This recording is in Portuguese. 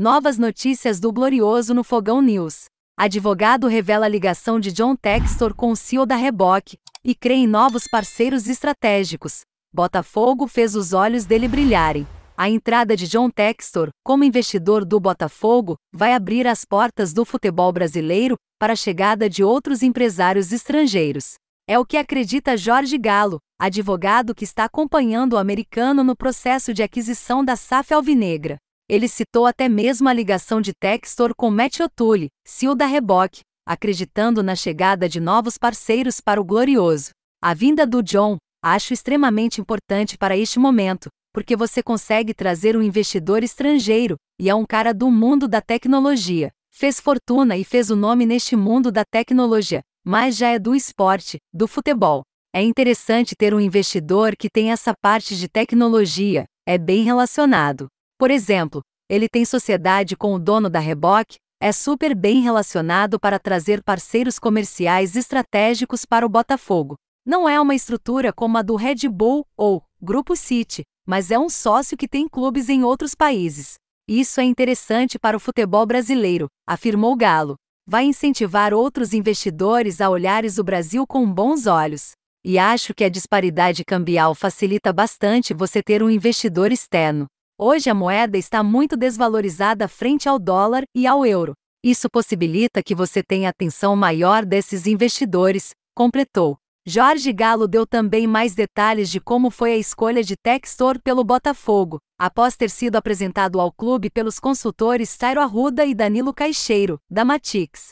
Novas notícias do Glorioso no Fogão News. Advogado revela ligação de John Textor com o CEO da Reboque e crê em novos parceiros estratégicos. Botafogo fez os olhos dele brilharem. A entrada de John Textor, como investidor do Botafogo, vai abrir as portas do futebol brasileiro para a chegada de outros empresários estrangeiros. É o que acredita Jorge Galo, advogado que está acompanhando o americano no processo de aquisição da SAF Alvinegra. Ele citou até mesmo a ligação de Textor com Matt O'Toole, CEO da Reboque, acreditando na chegada de novos parceiros para o Glorioso. A vinda do John, acho extremamente importante para este momento, porque você consegue trazer um investidor estrangeiro, e é um cara do mundo da tecnologia. Fez fortuna e fez o nome neste mundo da tecnologia, mas já é do esporte, do futebol. É interessante ter um investidor que tem essa parte de tecnologia, é bem relacionado. Por exemplo, ele tem sociedade com o dono da Reboque, é super bem relacionado para trazer parceiros comerciais estratégicos para o Botafogo. Não é uma estrutura como a do Red Bull ou Grupo City, mas é um sócio que tem clubes em outros países. Isso é interessante para o futebol brasileiro, afirmou Galo. Vai incentivar outros investidores a olhares o Brasil com bons olhos. E acho que a disparidade cambial facilita bastante você ter um investidor externo. Hoje a moeda está muito desvalorizada frente ao dólar e ao euro. Isso possibilita que você tenha atenção maior desses investidores, completou. Jorge Galo deu também mais detalhes de como foi a escolha de Textor pelo Botafogo, após ter sido apresentado ao clube pelos consultores Tairo Arruda e Danilo Caixeiro, da Matix.